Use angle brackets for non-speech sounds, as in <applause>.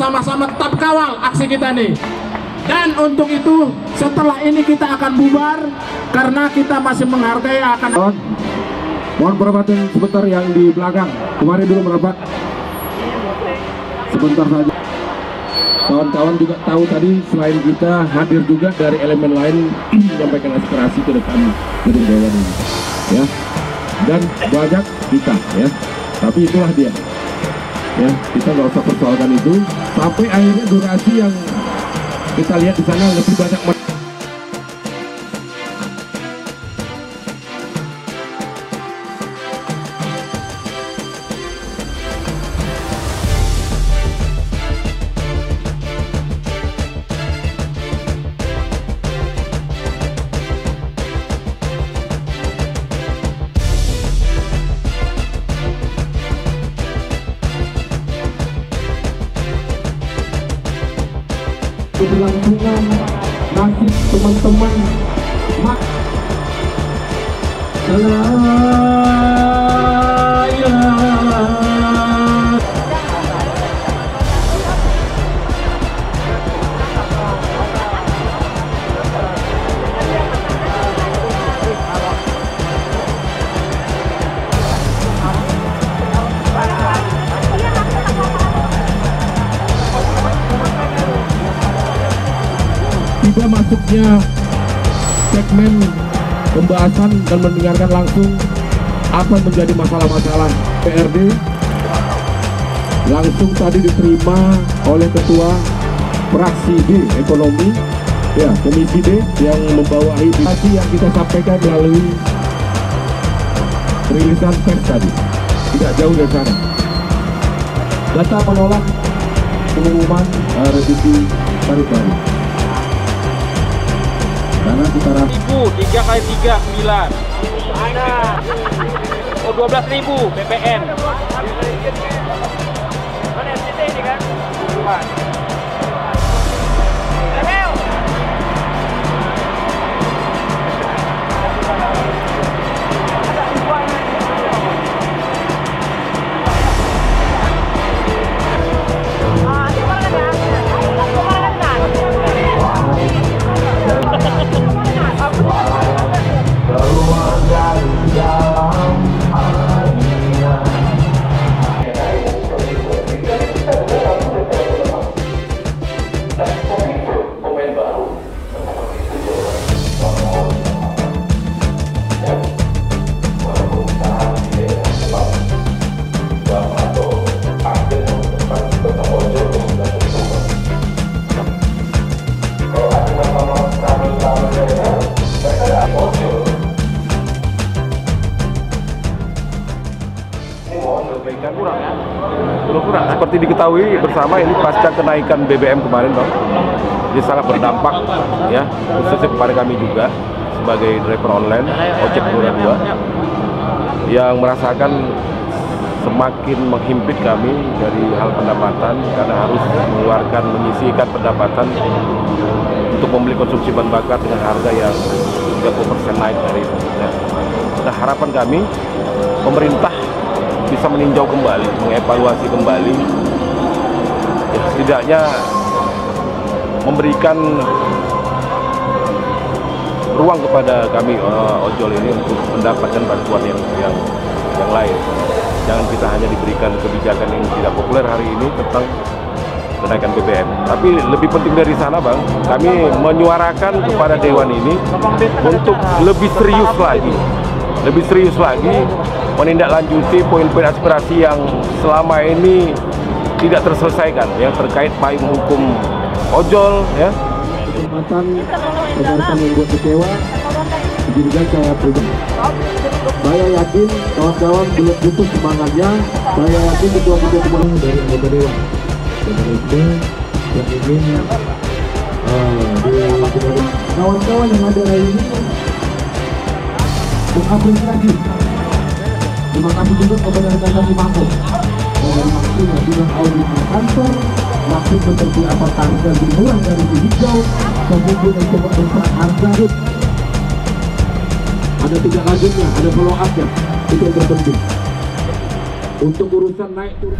sama-sama tetap kawal aksi kita nih. Dan untuk itu setelah ini kita akan bubar karena kita masih menghargai akan Kawan, mohon perhatian sebentar yang di belakang. Kemarin dulu merapat. Sebentar saja. Kawan-kawan juga tahu tadi selain kita hadir juga dari elemen lain <clears throat> menyampaikan aspirasi ke depan gedung dewan ini, ya. Dan banyak kita, ya. Tapi itulah dia, ya. Kita nggak usah persoalkan itu sampai akhirnya durasi yang kita lihat di sana lebih banyak keberlangsungan nasib teman-teman. Mak. La masuknya segmen pembahasan dan mendengarkan langsung apa menjadi masalah-masalah PRD langsung tadi diterima oleh ketua fraksi D ekonomi ya komisi D yang membawahi diskusi yang kita sampaikan melalui perilisan pers tadi. Tidak jauh dari sana. Data menolak pengumuman uh, revisi tarif baru ribu tiga kali tiga sembilan. Oh dua belas ribu BPN Seperti diketahui bersama ini pasca kenaikan BBM kemarin, Bang. Ini sangat berdampak ya, khususnya kepada kami juga sebagai driver online ojek roda dua yang merasakan semakin menghimpit kami dari hal pendapatan karena harus mengeluarkan menyisihkan pendapatan untuk membeli konsumsi bahan bakar dengan harga yang 30% naik dari itu. Ya. Nah, harapan kami pemerintah bisa meninjau kembali, mengevaluasi kembali, ya, setidaknya memberikan ruang kepada kami uh, ojol ini untuk mendapatkan bantuan yang yang yang lain. Jangan kita hanya diberikan kebijakan yang tidak populer hari ini tentang kenaikan BBM. Tapi lebih penting dari sana, Bang, kami menyuarakan kepada dewan ini untuk lebih serius lagi, lebih serius lagi menindaklanjuti poin-poin aspirasi yang selama ini tidak terselesaikan ya terkait payung hukum ojol ya. Kesempatan rekan membuat kecewa dijadikan saya pribadi. Saya yakin kawan-kawan belum putus semangatnya. Saya yakin ketua ketua kemarin dari anggota dewan. Mekanisme yang ingin uh, di kawan-kawan yang ada hari ini mengapresiasi terima kasih juga kepada rekan-rekan di Mako yang bilang audit di kantor maksud seperti apa harga dimulai dari hijau kemudian yang coba besar harga ada tiga lanjutnya ada follow up nya itu yang terpenting. Untuk urusan naik turun